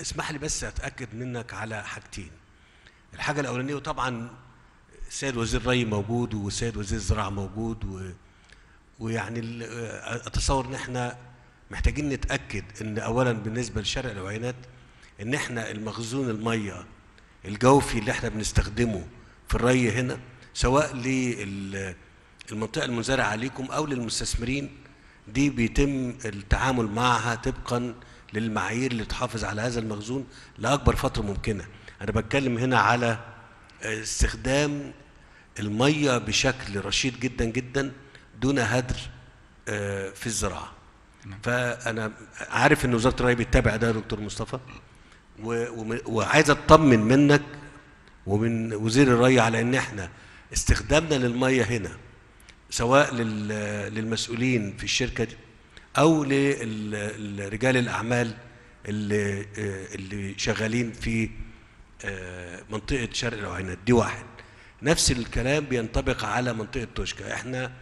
اسمح لي بس أتأكد منك على حاجتين. الحاجة الأولانية وطبعا السيد وزير الري موجود والسيد وزير الزراعه موجود و... ويعني أتصور إن إحنا محتاجين نتأكد إن اولا بالنسبة لشرق العوينات إن إحنا المخزون المية الجوفي اللي إحنا بنستخدمه في الري هنا سواء للمنطقة المزارعه عليكم أو للمستثمرين دي بيتم التعامل معها طبقا للمعايير اللي تحافظ على هذا المخزون لأكبر فترة ممكنة. أنا بتكلم هنا على استخدام المية بشكل رشيد جدا جدا دون هدر آه، في الزراعة. فأنا عارف إن وزارة الري بتتابع ده يا دكتور مصطفى. وعايز أطمن منك ومن وزير الري على إن إحنا استخدامنا للمية هنا سواء لل- للمسؤولين في الشركة دي أو لرجال الأعمال اللي آه، اللي شغالين في آه، منطقة شرق العوينات دي واحد. نفس الكلام بينطبق على منطقة توشكا. إحنا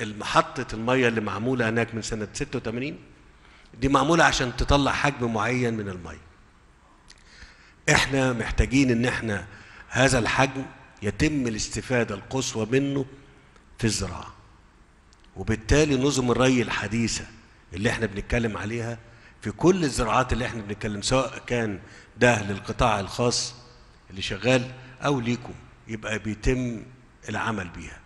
المحطة المية اللي معمولة هناك من سنة 86 دي معمولة عشان تطلع حجم معين من المية. إحنا محتاجين إن إحنا هذا الحجم يتم الاستفادة القصوى منه في الزراعة. وبالتالي نظم الري الحديثة اللي إحنا بنتكلم عليها في كل الزراعات اللي إحنا بنتكلم سواء كان ده للقطاع الخاص اللي شغال أو ليكم يبقى بيتم العمل بيها.